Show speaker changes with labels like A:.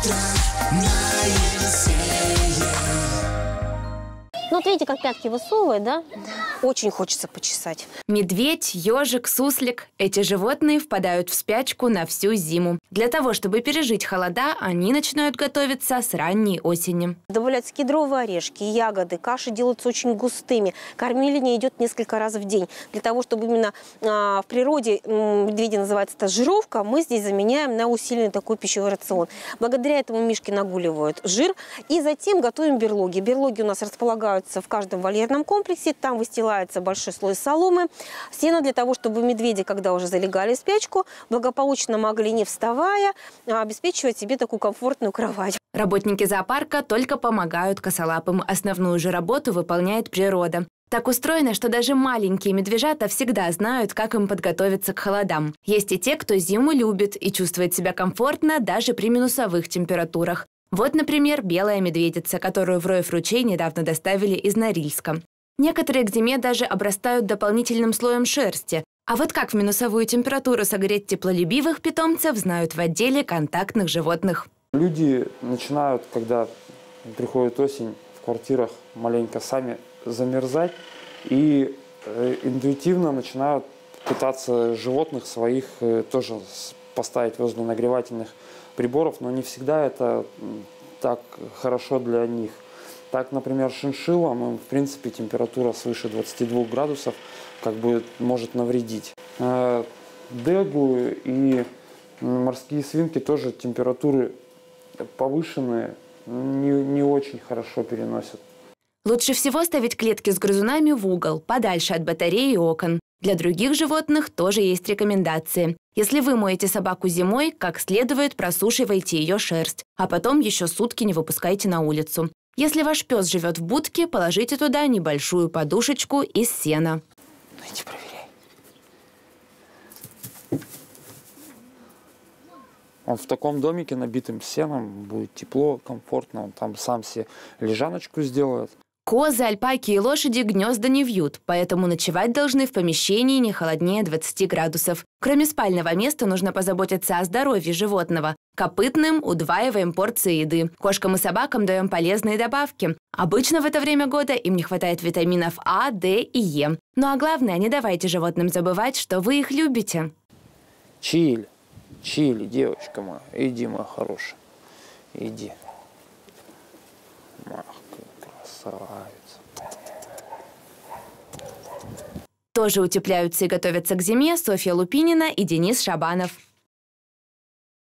A: утро на Елисее.
B: Ну, вот видите, как пятки высовывает, да? Очень хочется почесать.
C: Медведь, ежик, суслик – эти животные впадают в спячку на всю зиму. Для того, чтобы пережить холода, они начинают готовиться с ранней осени.
B: Добавляются кедровые орешки, ягоды, каши делаются очень густыми. Кормление идет несколько раз в день. Для того, чтобы именно а, в природе медведи называется это жировка, мы здесь заменяем на усиленный такой пищевой рацион. Благодаря этому мишки нагуливают жир и затем готовим берлоги. Берлоги у нас располагаются в каждом вольерном комплексе. Там выстилается большой слой соломы, сено для того, чтобы медведи, когда уже залегали в спячку, благополучно могли, не вставая, а, обеспечивать себе такую комфортную кровать.
C: Работники зоопарка только помогают косолапым. Основную же работу выполняет природа. Так устроено, что даже маленькие медвежата всегда знают, как им подготовиться к холодам. Есть и те, кто зиму любит и чувствует себя комфортно даже при минусовых температурах. Вот, например, белая медведица, которую в Роев ручей недавно доставили из Норильска. Некоторые к зиме даже обрастают дополнительным слоем шерсти. А вот как в минусовую температуру согреть теплолюбивых питомцев, знают в отделе контактных животных.
D: Люди начинают, когда приходит осень, в квартирах маленько сами замерзать и э, интуитивно начинают пытаться животных своих э, тоже поставить возле нагревательных приборов, но не всегда это так хорошо для них. Так, например, шиншиллам, им, в принципе, температура свыше 22 градусов как бы может навредить. Э, Дегу и морские свинки тоже температуры повышенные не, не очень хорошо переносят.
C: Лучше всего ставить клетки с грызунами в угол, подальше от батареи и окон. Для других животных тоже есть рекомендации. Если вы моете собаку зимой, как следует просушивайте ее шерсть, а потом еще сутки не выпускайте на улицу. Если ваш пес живет в будке, положите туда небольшую подушечку из сена.
D: Ну, иди проверяй. Он в таком домике, набитым сеном, будет тепло, комфортно. Он там сам себе лежаночку сделает.
C: Козы, альпаки и лошади гнезда не вьют, поэтому ночевать должны в помещении не холоднее 20 градусов. Кроме спального места нужно позаботиться о здоровье животного. Копытным удваиваем порции еды. Кошкам и собакам даем полезные добавки. Обычно в это время года им не хватает витаминов А, Д и Е. Ну а главное, не давайте животным забывать, что вы их любите.
D: Чили, чили, девочка моя, иди, моя хорошая, иди. Красавица.
C: Тоже утепляются и готовятся к зиме Софья Лупинина и Денис Шабанов.